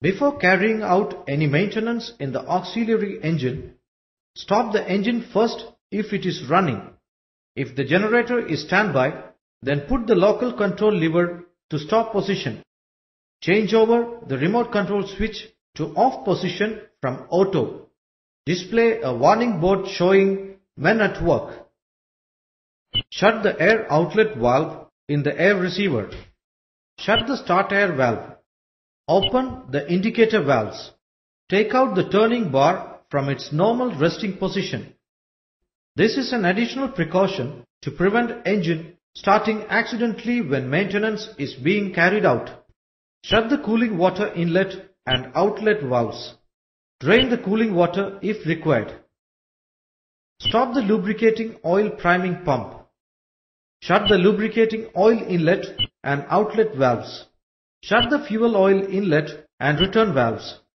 Before carrying out any maintenance in the auxiliary engine, stop the engine first if it is running. If the generator is standby, then put the local control lever to stop position. Change over the remote control switch to off position from auto. Display a warning board showing when at work. Shut the air outlet valve in the air receiver. Shut the start air valve. Open the indicator valves. Take out the turning bar from its normal resting position. This is an additional precaution to prevent engine starting accidentally when maintenance is being carried out. Shut the cooling water inlet and outlet valves. Drain the cooling water if required. Stop the lubricating oil priming pump. Shut the lubricating oil inlet and outlet valves. Shut the fuel oil inlet and return valves.